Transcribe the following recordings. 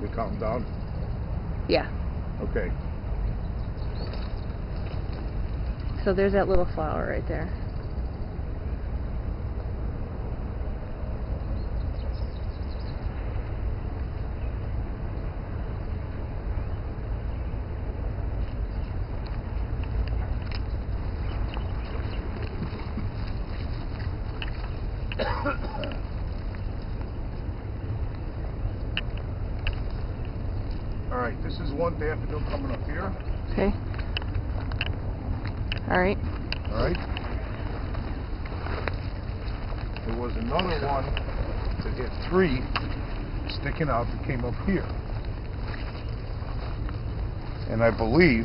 They calmed down? Yeah. Okay. So there's that little flower right there. Uh, All right, this is one daffodil coming up here. Okay. All right. All right. There was another one that had three sticking out that came up here. And I believe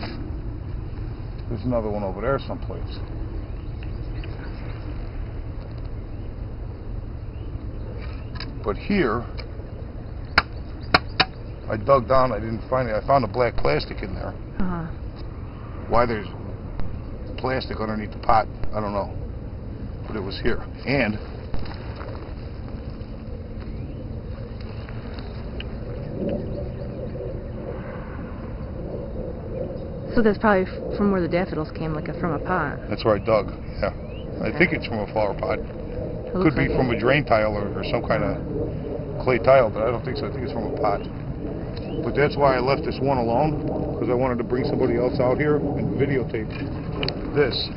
there's another one over there someplace. But here, I dug down, I didn't find it. I found a black plastic in there. Uh huh. Why there's plastic underneath the pot, I don't know. But it was here. And So that's probably from where the daffodils came, like a, from a pot. that's where I dug. Yeah. I think it's from a flower pot. It Could be like from it. a drain tile or, or some kind of clay tile, but I don't think so. I think it's from a pot. But that's why I left this one alone, because I wanted to bring somebody else out here and videotape this.